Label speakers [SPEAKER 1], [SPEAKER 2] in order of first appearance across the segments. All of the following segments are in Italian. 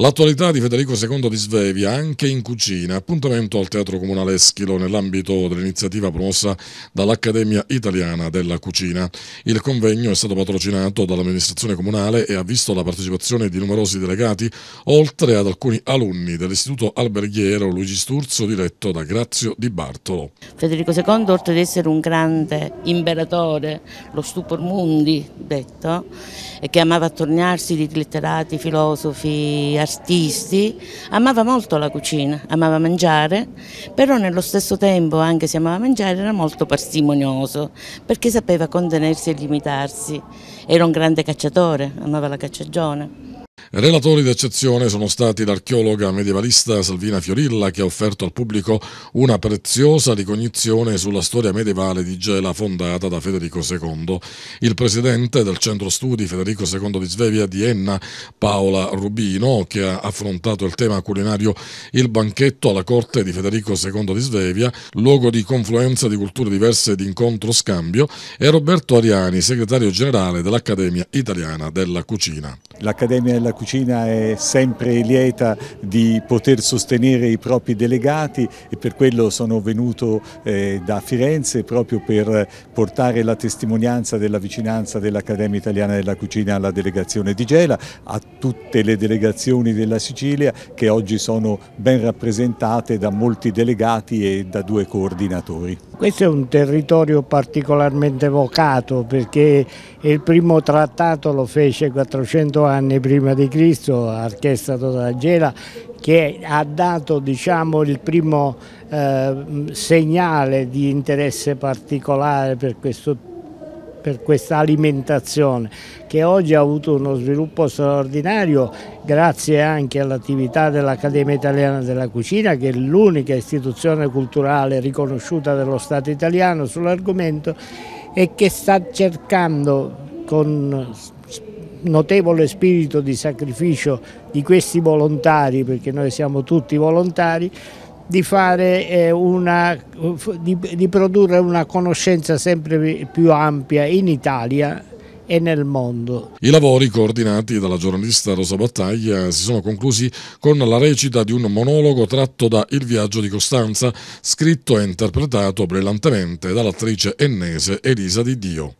[SPEAKER 1] L'attualità di Federico II di Svevia anche in cucina, appuntamento al Teatro Comunale Eschilo nell'ambito dell'iniziativa promossa dall'Accademia Italiana della Cucina. Il convegno è stato patrocinato dall'amministrazione comunale e ha visto la partecipazione di numerosi delegati, oltre ad alcuni alunni dell'Istituto Alberghiero Luigi Sturzo diretto da Grazio Di Bartolo.
[SPEAKER 2] Federico II, oltre ad essere un grande imperatore, lo stupor mundi detto, e che amava attorniarsi di letterati, filosofi, artisti, amava molto la cucina, amava mangiare, però nello stesso tempo, anche se amava mangiare, era molto parsimonioso, perché sapeva contenersi e limitarsi. Era un grande cacciatore, amava la cacciagione.
[SPEAKER 1] Relatori d'eccezione sono stati l'archeologa medievalista Salvina Fiorilla che ha offerto al pubblico una preziosa ricognizione sulla storia medievale di Gela fondata da Federico II, il presidente del centro studi Federico II di Svevia di Enna, Paola Rubino, che ha affrontato il tema culinario Il banchetto alla corte di Federico II di Svevia, luogo di confluenza di culture diverse e di incontro-scambio, e Roberto Ariani, segretario generale dell'Accademia Italiana della Cucina.
[SPEAKER 3] L'Accademia della Cucina è sempre lieta di poter sostenere i propri delegati e per quello sono venuto eh, da Firenze proprio per portare la testimonianza della vicinanza dell'Accademia Italiana della Cucina alla delegazione di Gela, a tutte le delegazioni della Sicilia che oggi sono ben rappresentate da molti delegati e da due coordinatori.
[SPEAKER 4] Questo è un territorio particolarmente vocato perché il primo trattato lo fece 400 anni prima di Cristo, orchestrato da Gela, che ha dato diciamo, il primo eh, segnale di interesse particolare per questo per questa alimentazione che oggi ha avuto uno sviluppo straordinario grazie anche all'attività dell'Accademia Italiana della Cucina che è l'unica istituzione culturale riconosciuta dello Stato italiano sull'argomento e che sta cercando con notevole spirito di sacrificio di questi volontari, perché noi siamo tutti volontari, di, eh, una, di, di produrre una conoscenza sempre più ampia in Italia e nel mondo.
[SPEAKER 1] I lavori coordinati dalla giornalista Rosa Battaglia si sono conclusi con la recita di un monologo tratto da Il viaggio di Costanza, scritto e interpretato brillantemente dall'attrice ennese Elisa Di Dio.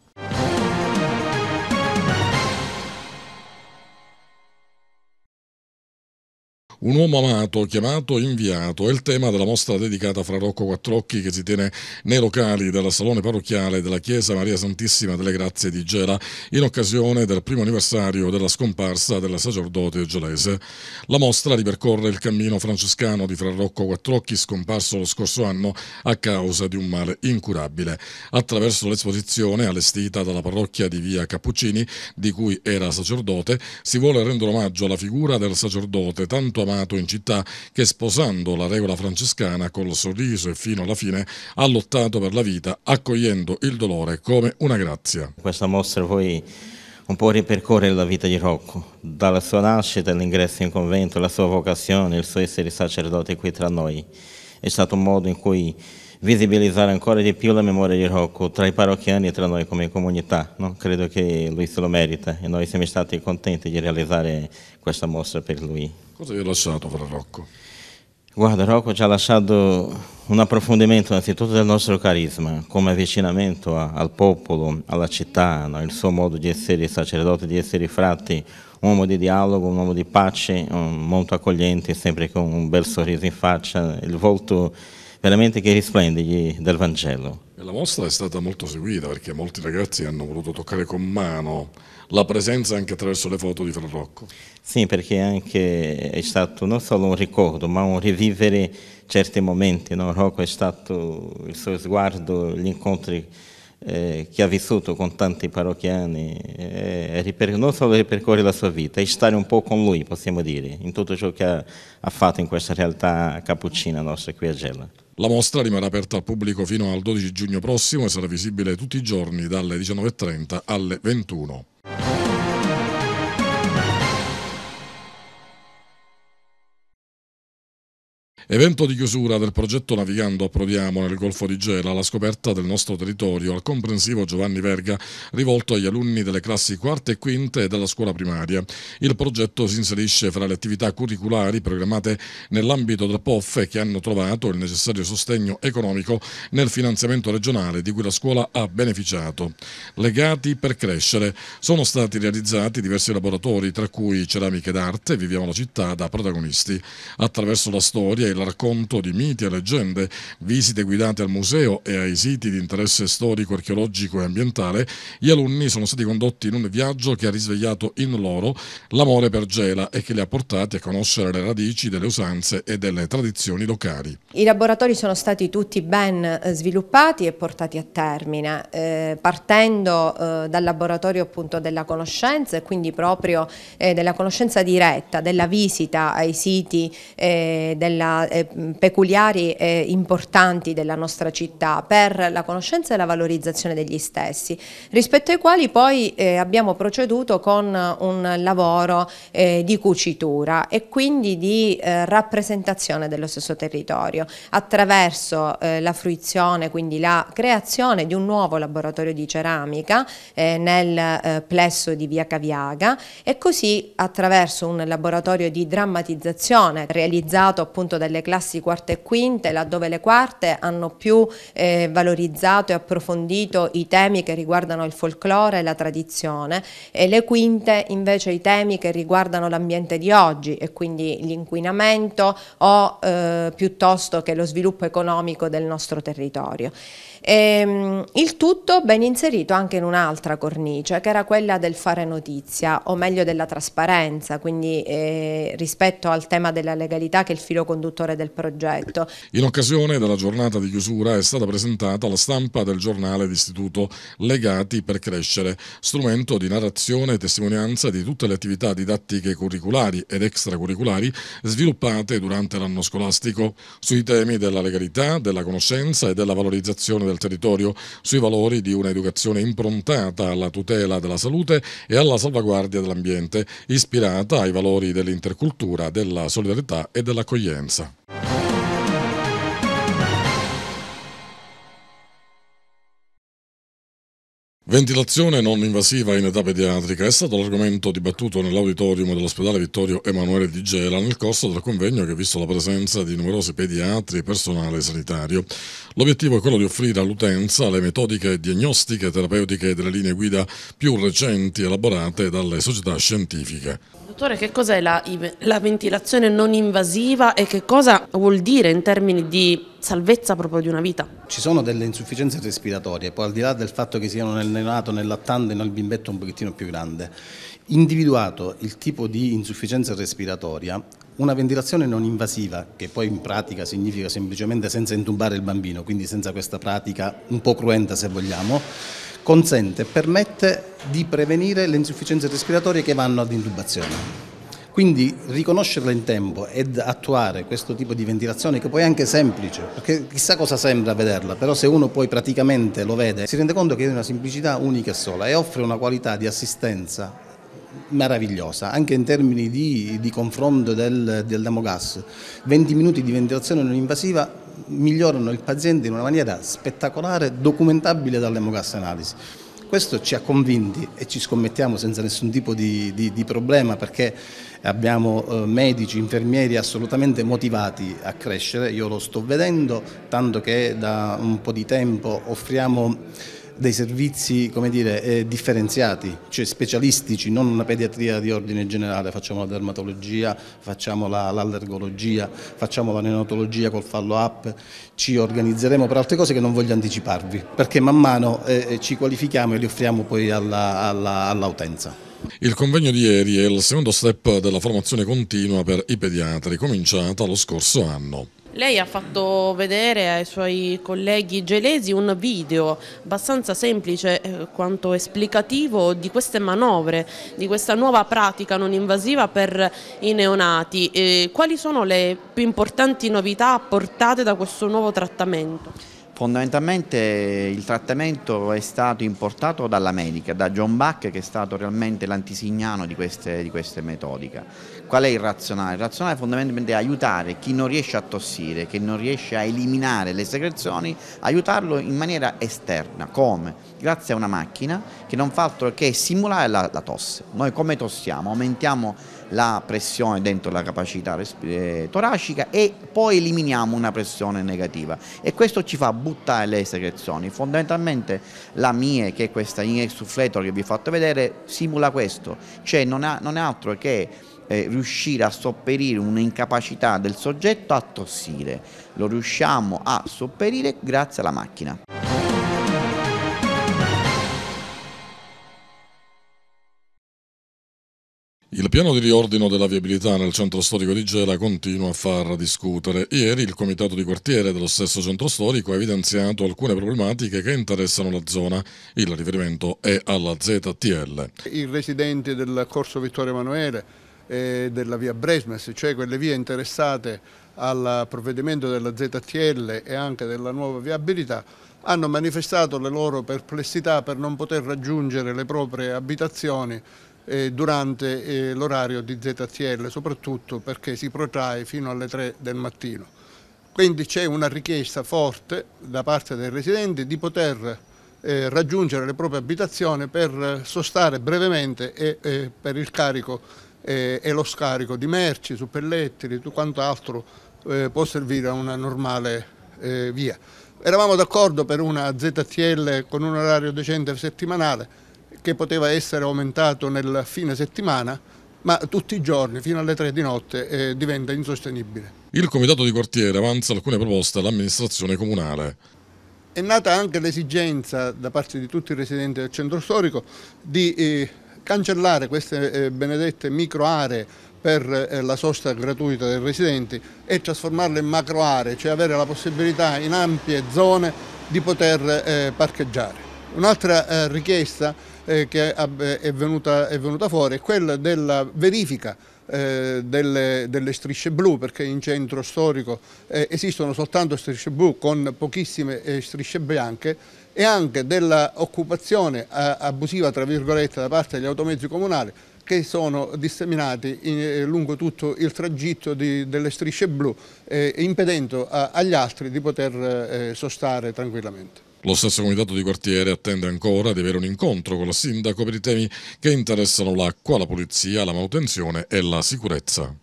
[SPEAKER 1] Un uomo amato, chiamato inviato, è il tema della mostra dedicata fra Rocco Quattrocchi che si tiene nei locali del Salone Parrocchiale della Chiesa Maria Santissima delle Grazie di Gela in occasione del primo anniversario della scomparsa del sacerdote gelese. La mostra ripercorre il cammino francescano di Fra Rocco Quattrocchi scomparso lo scorso anno a causa di un male incurabile. Attraverso l'esposizione allestita dalla parrocchia di Via Cappuccini, di cui era sacerdote, si vuole rendere omaggio alla figura del sacerdote tanto amato in città che sposando la regola francescana col sorriso e fino alla fine ha lottato per la vita accogliendo il dolore come una grazia.
[SPEAKER 5] Questa mostra poi un po' ripercorre la vita di Rocco, dalla sua nascita, l'ingresso in convento, la sua vocazione, il suo essere sacerdote qui tra noi. È stato un modo in cui visibilizzare ancora di più la memoria di Rocco tra i parrocchiani e tra noi come comunità. No? Credo che lui se lo merita e noi siamo stati contenti di realizzare questa mostra per lui.
[SPEAKER 1] Cosa vi ha lasciato fra Rocco?
[SPEAKER 5] Guarda, Rocco ci ha lasciato un approfondimento innanzitutto del nostro carisma, come avvicinamento a, al popolo, alla città, no? il suo modo di essere sacerdote, di essere frati, un uomo di dialogo, un uomo di pace, un, molto accogliente, sempre con un bel sorriso in faccia, il volto veramente che risplende del Vangelo.
[SPEAKER 1] La mostra è stata molto seguita perché molti ragazzi hanno voluto toccare con mano la presenza anche attraverso le foto di Fra Rocco.
[SPEAKER 5] Sì, perché anche è stato non solo un ricordo, ma un rivivere certi momenti. No? Rocco è stato il suo sguardo, gli incontri eh, che ha vissuto con tanti parrocchiani, eh, non solo ripercorrere la sua vita, è stare un po' con lui, possiamo dire, in tutto ciò che ha, ha fatto in questa realtà cappuccina nostra qui a Gela.
[SPEAKER 1] La mostra rimarrà aperta al pubblico fino al 12 giugno prossimo e sarà visibile tutti i giorni dalle 19.30 alle 21. Evento di chiusura del progetto Navigando approdiamo nel Golfo di Gela alla scoperta del nostro territorio al comprensivo Giovanni Verga rivolto agli alunni delle classi quarte e quinte e della scuola primaria. Il progetto si inserisce fra le attività curriculari programmate nell'ambito del POF che hanno trovato il necessario sostegno economico nel finanziamento regionale di cui la scuola ha beneficiato. Legati per crescere sono stati realizzati diversi laboratori tra cui ceramiche d'arte Viviamo la città da protagonisti. Attraverso la storia e il racconto di miti e leggende, visite guidate al museo e ai siti di interesse storico, archeologico e ambientale, gli alunni sono stati condotti in un viaggio che ha risvegliato in loro l'amore per Gela e che li ha portati a conoscere le radici delle usanze e delle tradizioni locali.
[SPEAKER 6] I laboratori sono stati tutti ben eh, sviluppati e portati a termine, eh, partendo eh, dal laboratorio appunto della conoscenza e quindi proprio eh, della conoscenza diretta, della visita ai siti eh, della eh, peculiari e importanti della nostra città per la conoscenza e la valorizzazione degli stessi, rispetto ai quali poi eh, abbiamo proceduto con un lavoro eh, di cucitura e quindi di eh, rappresentazione dello stesso territorio attraverso eh, la fruizione, quindi la creazione di un nuovo laboratorio di ceramica eh, nel plesso di Via Caviaga e così attraverso un laboratorio di drammatizzazione realizzato appunto da delle classi quarte e quinte, laddove le quarte hanno più eh, valorizzato e approfondito i temi che riguardano il folklore e la tradizione e le quinte invece i temi che riguardano l'ambiente di oggi e quindi l'inquinamento o eh, piuttosto che lo sviluppo economico del nostro territorio. E, ehm, il tutto ben inserito anche in un'altra cornice che era quella del fare notizia o meglio della trasparenza, quindi eh, rispetto al tema della legalità che è il filo conduttore del progetto.
[SPEAKER 1] In occasione della giornata di chiusura è stata presentata la stampa del giornale d'istituto Legati per Crescere, strumento di narrazione e testimonianza di tutte le attività didattiche curriculari ed extracurriculari sviluppate durante l'anno scolastico sui temi della legalità, della conoscenza e della valorizzazione del territorio sui valori di un'educazione improntata alla tutela della salute e alla salvaguardia dell'ambiente, ispirata ai valori dell'intercultura, della solidarietà e dell'accoglienza. Ventilazione non invasiva in età pediatrica è stato l'argomento dibattuto nell'auditorium dell'ospedale Vittorio Emanuele di Gela nel corso del convegno che ha visto la presenza di numerosi pediatri e personale sanitario. L'obiettivo è quello di offrire all'utenza le metodiche diagnostiche, terapeutiche e delle linee guida più recenti elaborate dalle società scientifiche.
[SPEAKER 7] Dottore, che cos'è la, la ventilazione non invasiva e che cosa vuol dire in termini di salvezza proprio di una vita.
[SPEAKER 8] Ci sono delle insufficienze respiratorie, poi al di là del fatto che siano nel neonato, nel lattante e nel bimbetto un pochettino più grande, individuato il tipo di insufficienza respiratoria, una ventilazione non invasiva, che poi in pratica significa semplicemente senza intubare il bambino, quindi senza questa pratica un po' cruenta se vogliamo, consente permette di prevenire le insufficienze respiratorie che vanno ad intubazione. Quindi riconoscerla in tempo ed attuare questo tipo di ventilazione che poi è anche semplice, perché chissà cosa sembra vederla, però se uno poi praticamente lo vede si rende conto che è una semplicità unica e sola e offre una qualità di assistenza meravigliosa, anche in termini di, di confronto del, del demogas. 20 minuti di ventilazione non invasiva migliorano il paziente in una maniera spettacolare, documentabile dall'emogas analisi. Questo ci ha convinti e ci scommettiamo senza nessun tipo di, di, di problema perché abbiamo eh, medici, infermieri assolutamente motivati a crescere, io lo sto vedendo, tanto che da un po' di tempo offriamo dei servizi dire, eh, differenziati, cioè specialistici, non una pediatria di ordine generale, facciamo la dermatologia, facciamo l'allergologia, la, facciamo la neonatologia col follow up, ci organizzeremo per altre cose che non voglio anticiparvi, perché man mano eh, eh ci qualifichiamo e li offriamo poi all'utenza. All
[SPEAKER 1] il convegno di ieri è il secondo step della formazione continua per i pediatri, cominciata lo scorso anno.
[SPEAKER 7] Lei ha fatto vedere ai suoi colleghi gelesi un video abbastanza semplice eh, quanto esplicativo di queste manovre, di questa nuova pratica non invasiva per i neonati. E quali sono le più importanti novità apportate da questo nuovo trattamento?
[SPEAKER 9] Fondamentalmente il trattamento è stato importato dall'America, da John Bach che è stato realmente l'antisignano di di queste metodiche. Qual è il razionale? Il razionale è fondamentalmente aiutare chi non riesce a tossire, chi non riesce a eliminare le secrezioni, aiutarlo in maniera esterna. Come? Grazie a una macchina che non fa altro che simulare la, la tosse. Noi come tossiamo? Aumentiamo la pressione dentro la capacità eh, toracica e poi eliminiamo una pressione negativa e questo ci fa buttare le secrezioni. Fondamentalmente la MIE, che è questa inner suffletor che vi ho fatto vedere, simula questo, cioè non, ha, non è altro che eh, riuscire a sopperire un'incapacità del soggetto a tossire. Lo riusciamo a sopperire grazie alla macchina.
[SPEAKER 1] Il piano di riordino della viabilità nel centro storico di Gela continua a far discutere. Ieri il comitato di quartiere dello stesso centro storico ha evidenziato alcune problematiche che interessano la zona. Il riferimento è alla ZTL.
[SPEAKER 10] I residenti del corso Vittorio Emanuele e della via Bresmes, cioè quelle vie interessate al provvedimento della ZTL e anche della nuova viabilità, hanno manifestato le loro perplessità per non poter raggiungere le proprie abitazioni eh, durante eh, l'orario di ZTL, soprattutto perché si protrae fino alle 3 del mattino. Quindi c'è una richiesta forte da parte dei residenti di poter eh, raggiungere le proprie abitazioni per sostare brevemente e, e per il carico eh, e lo scarico di merci, suppellettili, tutto quanto altro eh, può servire a una normale eh, via. Eravamo d'accordo per una ZTL con un orario decente settimanale, che poteva essere aumentato nel fine settimana, ma tutti i giorni fino alle 3 di notte eh, diventa insostenibile.
[SPEAKER 1] Il comitato di quartiere avanza alcune proposte all'amministrazione comunale.
[SPEAKER 10] È nata anche l'esigenza da parte di tutti i residenti del centro storico di eh, cancellare queste eh, benedette micro aree per eh, la sosta gratuita dei residenti e trasformarle in macro aree, cioè avere la possibilità in ampie zone di poter eh, parcheggiare. Un'altra richiesta che è venuta, è venuta, fuori è quella della verifica delle, delle, strisce blu perché in centro storico esistono soltanto strisce blu con pochissime strisce bianche e anche dell'occupazione eh, abusiva tra virgolette da parte degli automezzi comunali che sono disseminati in, eh, lungo tutto il tragitto di, delle strisce blu impedendo a, agli altri di poter sostare tranquillamente.
[SPEAKER 1] Lo stesso comitato di quartiere attende ancora di avere un incontro con il sindaco per i temi che interessano l'acqua, la pulizia, la manutenzione e la sicurezza.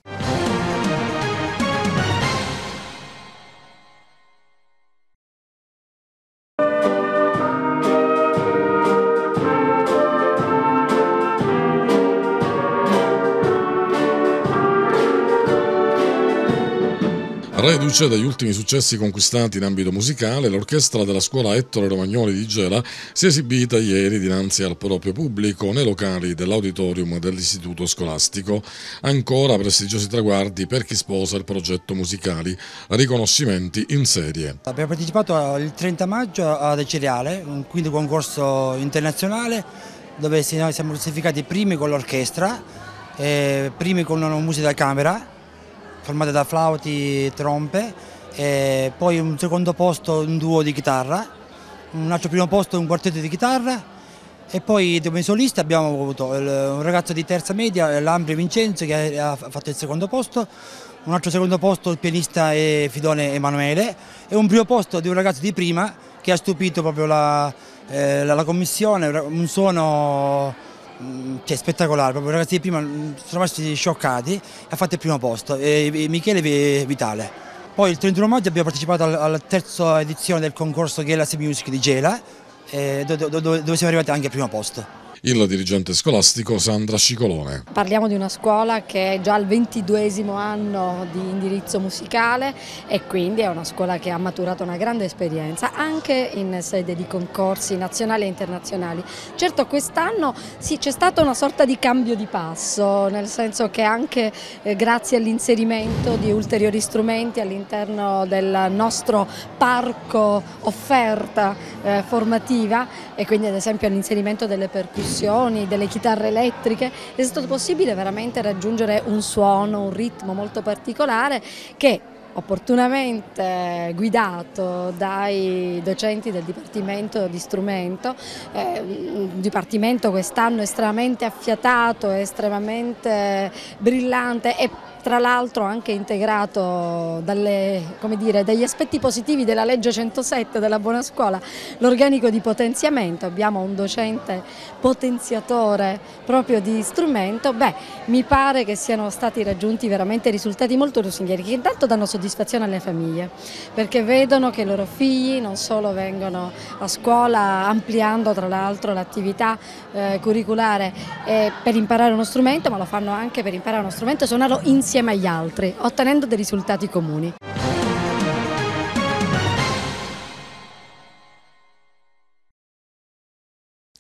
[SPEAKER 1] Reduce dagli ultimi successi conquistati in ambito musicale, l'orchestra della scuola Ettore Romagnoli di Gela si è esibita ieri dinanzi al proprio pubblico nei locali dell'auditorium dell'istituto scolastico. Ancora prestigiosi traguardi per chi sposa il progetto musicali, riconoscimenti in serie.
[SPEAKER 11] Abbiamo partecipato il 30 maggio ad Cereale, un quinto concorso internazionale dove siamo classificati primi con l'orchestra, primi con una musica da camera formate da flauti e trompe, e poi un secondo posto un duo di chitarra, un altro primo posto un quartetto di chitarra e poi come solista abbiamo avuto un ragazzo di terza media, Lambri Vincenzo che ha fatto il secondo posto, un altro secondo posto il pianista Fidone Emanuele e un primo posto di un ragazzo di prima che ha stupito proprio la, eh, la, la commissione, un suono cioè, spettacolare, proprio ragazzi di prima mm, sono rimasti scioccati, ha fatto il primo posto, e Michele Vitale. Poi il 31 maggio abbiamo partecipato alla terza edizione del concorso Gela Music di Gela, eh, dove siamo arrivati anche al primo posto
[SPEAKER 1] il dirigente scolastico Sandra Scicolone.
[SPEAKER 12] Parliamo di una scuola che è già al ventiduesimo anno di indirizzo musicale e quindi è una scuola che ha maturato una grande esperienza anche in sede di concorsi nazionali e internazionali. Certo quest'anno sì, c'è stata una sorta di cambio di passo, nel senso che anche eh, grazie all'inserimento di ulteriori strumenti all'interno del nostro parco offerta eh, formativa e quindi ad esempio all'inserimento delle percussioni percussioni, delle chitarre elettriche, è stato possibile veramente raggiungere un suono, un ritmo molto particolare che opportunamente guidato dai docenti del Dipartimento di Strumento, eh, un dipartimento quest'anno estremamente affiatato, estremamente brillante e tra l'altro anche integrato dalle, dire, dagli aspetti positivi della legge 107 della buona scuola, l'organico di potenziamento, abbiamo un docente potenziatore proprio di strumento, beh mi pare che siano stati raggiunti veramente risultati molto lusinghieri che intanto danno soddisfazione alle famiglie perché vedono che i loro figli non solo vengono a scuola ampliando tra l'altro l'attività eh, curriculare eh, per imparare uno strumento ma lo fanno anche per imparare uno strumento e suonarlo insieme insieme agli altri, ottenendo dei risultati comuni.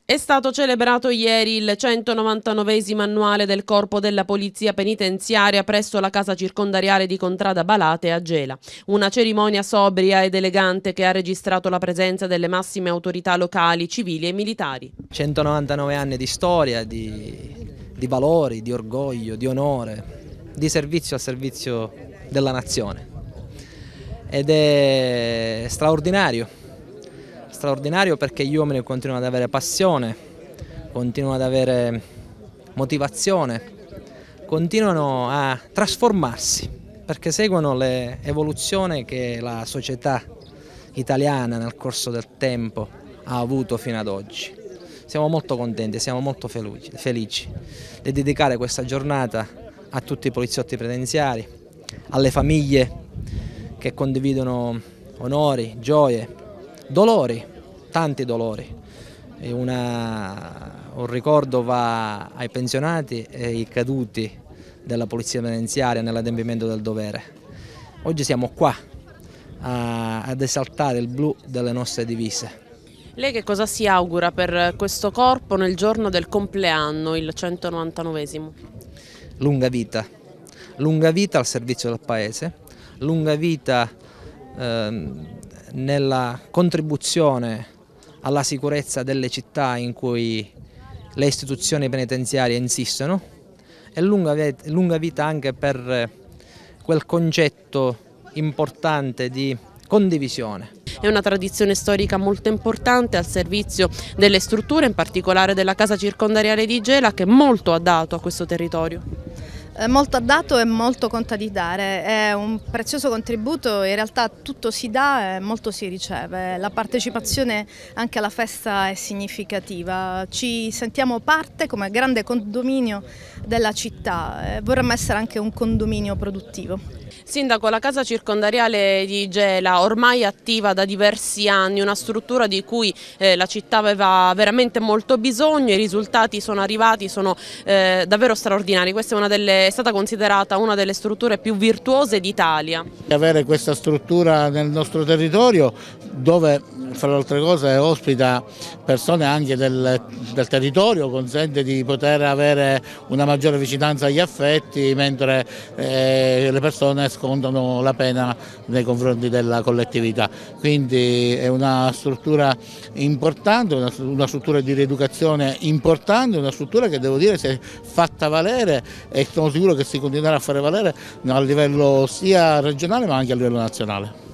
[SPEAKER 7] È stato celebrato ieri il 199 annuale del Corpo della Polizia Penitenziaria presso la casa circondariale di Contrada Balate a Gela. Una cerimonia sobria ed elegante che ha registrato la presenza delle massime autorità locali, civili e militari.
[SPEAKER 13] 199 anni di storia, di, di valori, di orgoglio, di onore, di servizio al servizio della nazione ed è straordinario, straordinario perché gli uomini continuano ad avere passione, continuano ad avere motivazione, continuano a trasformarsi perché seguono l'evoluzione che la società italiana nel corso del tempo ha avuto fino ad oggi. Siamo molto contenti, siamo molto felici di dedicare questa giornata a tutti i poliziotti penitenziari, alle famiglie che condividono onori, gioie, dolori, tanti dolori. Una, un ricordo va ai pensionati e ai caduti della polizia penitenziaria nell'adempimento del dovere. Oggi siamo qua a, ad esaltare il blu delle nostre divise.
[SPEAKER 7] Lei che cosa si augura per questo corpo nel giorno del compleanno, il 199esimo?
[SPEAKER 13] Lunga vita, lunga vita al servizio del Paese, lunga vita eh, nella contribuzione alla sicurezza delle città in cui le istituzioni penitenziarie insistono e lunga, lunga vita anche per quel concetto importante di condivisione.
[SPEAKER 7] È una tradizione storica molto importante al servizio delle strutture, in particolare della casa circondariale di Gela che molto ha dato a questo territorio.
[SPEAKER 14] Molto ha dato e molto conta di dare, è un prezioso contributo, in realtà tutto si dà e molto si riceve, la partecipazione anche alla festa è significativa, ci sentiamo parte come grande condominio della città, vorremmo essere anche un condominio produttivo.
[SPEAKER 7] Sindaco, la casa circondariale di Gela, ormai attiva da diversi anni, una struttura di cui eh, la città aveva veramente molto bisogno, i risultati sono arrivati, sono eh, davvero straordinari, questa è, delle, è, stata considerata una delle strutture più virtuose d'Italia.
[SPEAKER 15] Avere questa struttura nel nostro territorio dove fra le altre cose ospita persone anche del, del, territorio, consente di poter avere una maggiore vicinanza agli affetti mentre eh, le persone scontano la pena nei confronti della collettività. Quindi è una struttura importante, una, struttura di rieducazione importante, una struttura che devo dire si è fatta valere e sono sicuro che si continuerà a fare valere a livello sia regionale ma anche a livello nazionale.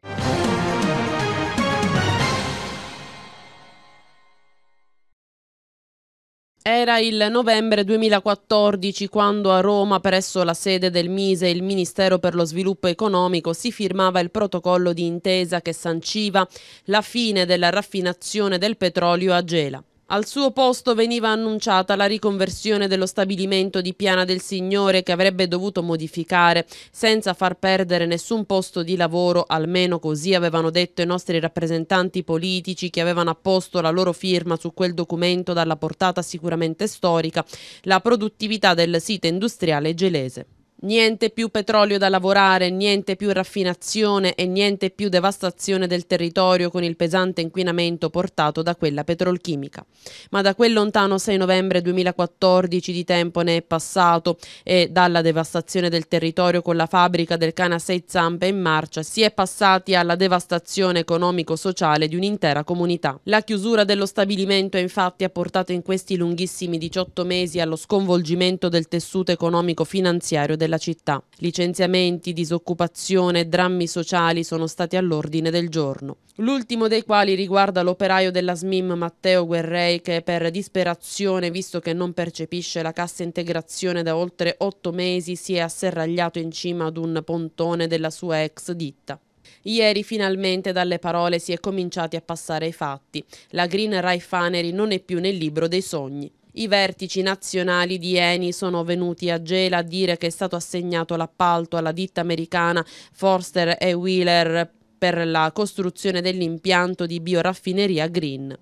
[SPEAKER 7] Era il novembre 2014 quando a Roma, presso la sede del Mise, il Ministero per lo Sviluppo Economico, si firmava il protocollo di intesa che sanciva la fine della raffinazione del petrolio a Gela. Al suo posto veniva annunciata la riconversione dello stabilimento di Piana del Signore che avrebbe dovuto modificare senza far perdere nessun posto di lavoro, almeno così avevano detto i nostri rappresentanti politici che avevano apposto la loro firma su quel documento dalla portata sicuramente storica, la produttività del sito industriale gelese. Niente più petrolio da lavorare, niente più raffinazione e niente più devastazione del territorio con il pesante inquinamento portato da quella petrolchimica. Ma da quel lontano 6 novembre 2014 di tempo ne è passato e dalla devastazione del territorio con la fabbrica del cane a sei zampe in marcia si è passati alla devastazione economico-sociale di un'intera comunità. La chiusura dello stabilimento infatti ha portato in questi lunghissimi 18 mesi allo sconvolgimento del tessuto economico-finanziario della della città. Licenziamenti, disoccupazione drammi sociali sono stati all'ordine del giorno. L'ultimo dei quali riguarda l'operaio della SMIM Matteo Guerrei che per disperazione, visto che non percepisce la cassa integrazione da oltre otto mesi, si è asserragliato in cima ad un pontone della sua ex ditta. Ieri finalmente dalle parole si è cominciati a passare ai fatti. La Green Refinery non è più nel libro dei sogni. I vertici nazionali di Eni sono venuti a Gela a dire che è stato assegnato l'appalto alla ditta americana Forster e Wheeler per la costruzione dell'impianto di bioraffineria Green.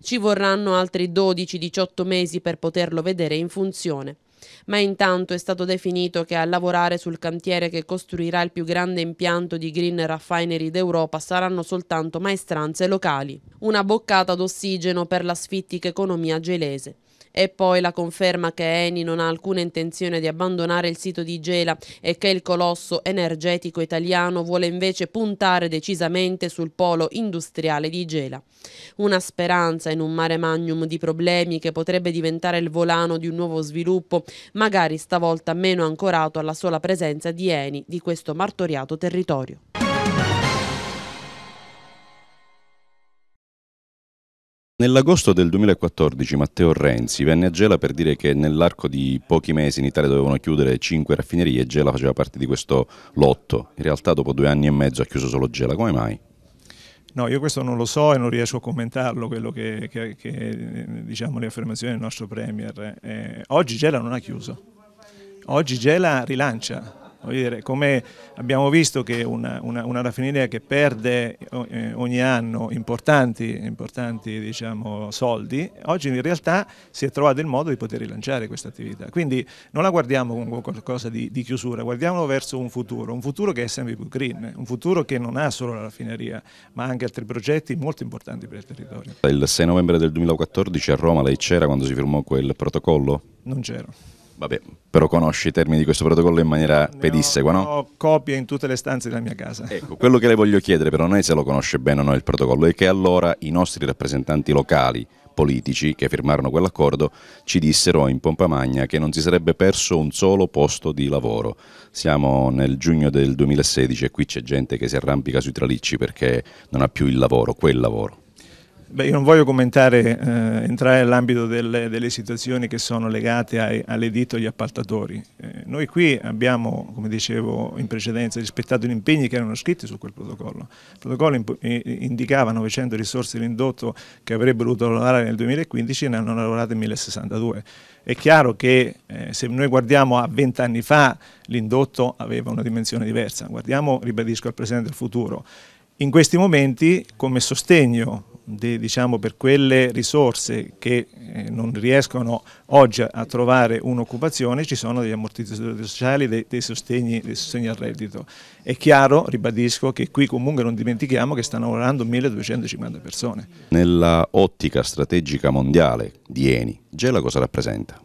[SPEAKER 7] Ci vorranno altri 12-18 mesi per poterlo vedere in funzione ma intanto è stato definito che a lavorare sul cantiere che costruirà il più grande impianto di green raffinery d'Europa saranno soltanto maestranze locali. Una boccata d'ossigeno per la sfittica economia gelese. E poi la conferma che Eni non ha alcuna intenzione di abbandonare il sito di Gela e che il colosso energetico italiano vuole invece puntare decisamente sul polo industriale di Gela. Una speranza in un mare magnum di problemi che potrebbe diventare il volano di un nuovo sviluppo, magari stavolta meno ancorato alla sola presenza di Eni di questo martoriato territorio.
[SPEAKER 16] Nell'agosto del 2014 Matteo Renzi venne a Gela per dire che nell'arco di pochi mesi in Italia dovevano chiudere cinque raffinerie e Gela faceva parte di questo lotto. In realtà dopo due anni e mezzo ha chiuso solo Gela. Come mai?
[SPEAKER 17] No, io questo non lo so e non riesco a commentarlo, quello che, che, che diciamo le affermazioni del nostro Premier. Eh, oggi Gela non ha chiuso, oggi Gela rilancia, Dire, come abbiamo visto che una, una, una, raffineria che perde eh, ogni anno importanti, importanti diciamo, soldi, oggi in realtà si è trovato il modo di poter rilanciare questa attività. Quindi non la guardiamo come qualcosa di, di chiusura, guardiamolo verso un futuro, un futuro che è sempre più green, un futuro che non ha solo la raffineria, ma anche altri progetti molto importanti per il territorio.
[SPEAKER 16] Il 6 novembre del 2014 a Roma lei c'era quando si firmò quel protocollo?
[SPEAKER 17] Non c'ero.
[SPEAKER 16] Vabbè, però conosci i termini di questo protocollo in maniera
[SPEAKER 17] ne
[SPEAKER 16] pedissequa,
[SPEAKER 17] ho,
[SPEAKER 16] no?
[SPEAKER 17] Ho copie in tutte le stanze della mia casa.
[SPEAKER 16] Ecco, quello che le voglio chiedere però non è se lo conosce bene o no il protocollo, è che allora i nostri rappresentanti locali, politici, che firmarono quell'accordo, ci dissero in pompa magna che non si sarebbe perso un solo posto di lavoro. Siamo nel giugno del 2016 e qui c'è gente che si arrampica sui tralicci perché non ha più il lavoro, quel lavoro.
[SPEAKER 17] Beh, io non voglio commentare, eh, entrare nell'ambito delle, delle, situazioni che sono legate ai, all'editto agli appaltatori. Eh, noi qui abbiamo, come dicevo in precedenza, rispettato gli impegni che erano scritti su quel protocollo. Il protocollo indicava 900 risorse dell'indotto che avrebbero dovuto lavorare nel 2015 e ne hanno lavorate 1062. È chiaro che eh, se noi guardiamo a 20 anni fa l'indotto aveva una dimensione diversa, guardiamo, ribadisco, al presente e al futuro. In questi momenti, come sostegno di, diciamo, per quelle risorse che eh, non riescono oggi a trovare un'occupazione ci sono degli ammortizzatori sociali, dei, dei, sostegni, dei sostegni al reddito. È chiaro, ribadisco, che qui comunque non dimentichiamo che stanno lavorando 1250 persone.
[SPEAKER 16] Nella ottica strategica mondiale di Eni, Gela cosa rappresenta?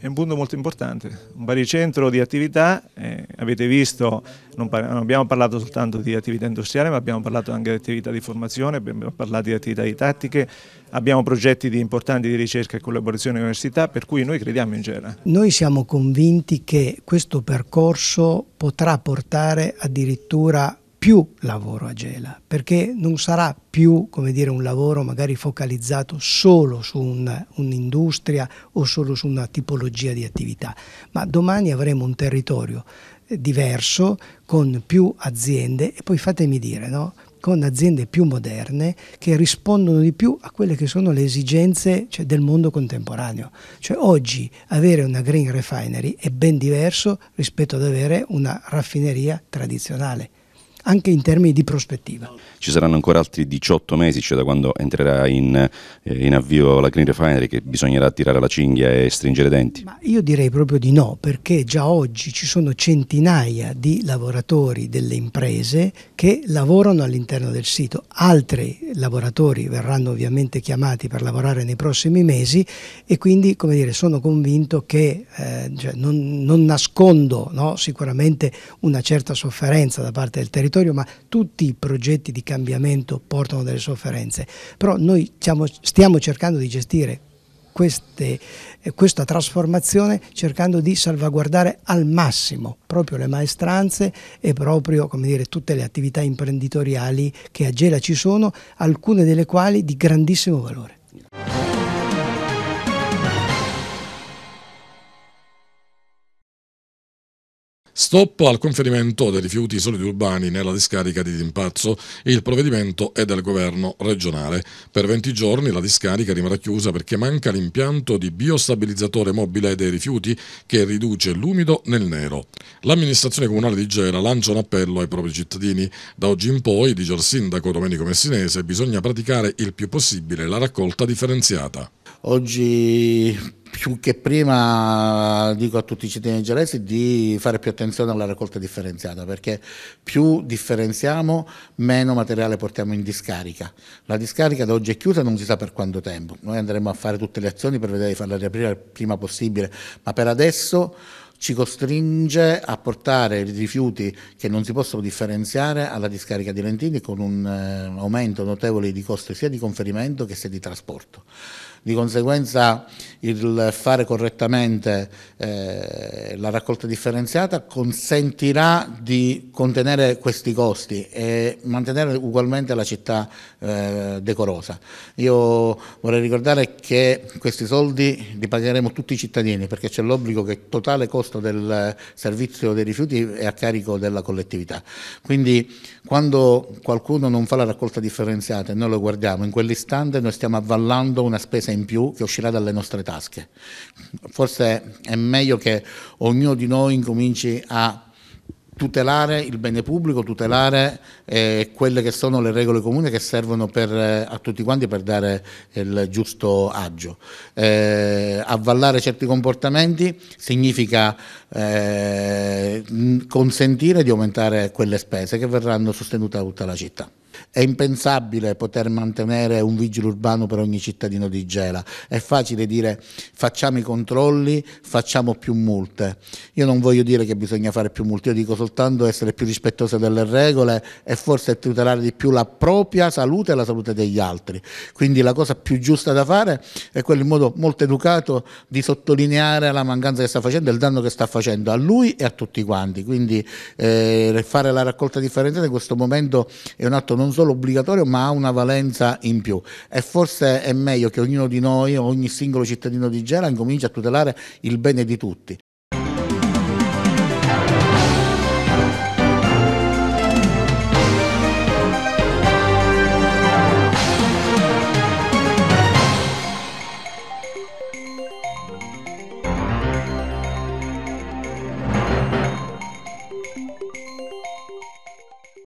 [SPEAKER 17] È un punto molto importante, un baricentro di attività, eh, avete visto, non, non, abbiamo parlato soltanto di attività industriali ma abbiamo parlato anche di attività di formazione, abbiamo parlato di attività di tattiche, abbiamo progetti di importanti di ricerca e collaborazione università per cui noi crediamo in Gela.
[SPEAKER 18] Noi siamo convinti che questo percorso potrà portare addirittura più lavoro a Gela, perché non sarà più dire, un lavoro magari focalizzato solo su un'industria un o solo su una tipologia di attività, ma domani avremo un territorio eh, diverso con più aziende e poi fatemi dire, no? con aziende più moderne che rispondono di più a quelle che sono le esigenze cioè, del mondo contemporaneo. Cioè oggi avere una green refinery è ben diverso rispetto ad avere una raffineria tradizionale anche in termini di prospettiva.
[SPEAKER 16] Ci saranno ancora altri 18 mesi, cioè da quando entrerà in, eh, in avvio la Green Refinery, che bisognerà tirare la cinghia e stringere i denti?
[SPEAKER 18] Ma io direi proprio di no, perché già oggi ci sono centinaia di lavoratori delle imprese che lavorano all'interno del sito. Altri lavoratori verranno ovviamente chiamati per lavorare nei prossimi mesi e quindi come dire, sono convinto che eh, cioè non, non, nascondo no, sicuramente una certa sofferenza da parte del territorio territorio, ma tutti i progetti di cambiamento portano delle sofferenze. Però noi stiamo, stiamo cercando di gestire queste, eh, questa trasformazione cercando di salvaguardare al massimo proprio le maestranze e proprio dire, tutte le attività imprenditoriali che a Gela ci sono, alcune delle quali di grandissimo valore.
[SPEAKER 1] Stop al conferimento dei rifiuti solidi urbani nella discarica di Timpazzo. Il provvedimento è del governo regionale. Per 20 giorni la discarica rimarrà chiusa perché manca l'impianto di biostabilizzatore mobile dei rifiuti che riduce l'umido nel nero. L'amministrazione comunale di Gela lancia un appello ai propri cittadini. Da oggi in poi, dice il sindaco Domenico Messinese, bisogna praticare il più possibile la raccolta differenziata.
[SPEAKER 15] Oggi più che prima dico a tutti i cittadini gelesi di fare più attenzione alla raccolta differenziata perché più differenziamo meno materiale portiamo in discarica. La discarica da oggi è chiusa non si sa per quanto tempo. Noi andremo a fare tutte le azioni per vedere di farla riaprire il prima possibile, ma per adesso ci costringe a portare rifiuti che non si possono differenziare alla discarica di Lentini con un eh, aumento notevole di costi sia di conferimento che sia di trasporto. Di conseguenza il fare correttamente eh, la raccolta differenziata consentirà di contenere questi costi e mantenere ugualmente la città eh, decorosa. Io vorrei ricordare che questi soldi li pagheremo tutti i cittadini perché c'è l'obbligo che il totale costo del servizio dei rifiuti è a carico della collettività. Quindi quando qualcuno non fa la raccolta differenziata e noi lo guardiamo, in quell'istante noi stiamo avvallando una spesa in più che uscirà dalle nostre tasche. Forse è meglio che ognuno di noi incominci a tutelare il bene pubblico, tutelare eh, quelle che sono le regole comuni che servono per, eh, a tutti quanti per dare il giusto agio. Eh, avvallare certi comportamenti significa eh, consentire di aumentare quelle spese che verranno sostenute da tutta la città. È impensabile poter mantenere un vigile urbano per ogni cittadino di Gela. È facile dire facciamo i controlli, facciamo più multe. Io non voglio dire che bisogna fare più multe, io dico soltanto essere più rispettosi delle regole e forse tutelare di più la propria salute e la salute degli altri. Quindi la cosa più giusta da fare è quello in modo molto educato di sottolineare la mancanza che sta facendo e il danno che sta facendo a lui e a tutti quanti. Quindi eh, fare la raccolta differenziata in questo momento è un atto non non solo obbligatorio ma ha una valenza in più. E forse è meglio che ognuno di noi, ogni singolo cittadino di Gela incominci a tutelare il bene di tutti